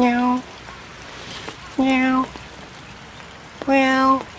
Meow. Meow. Meow.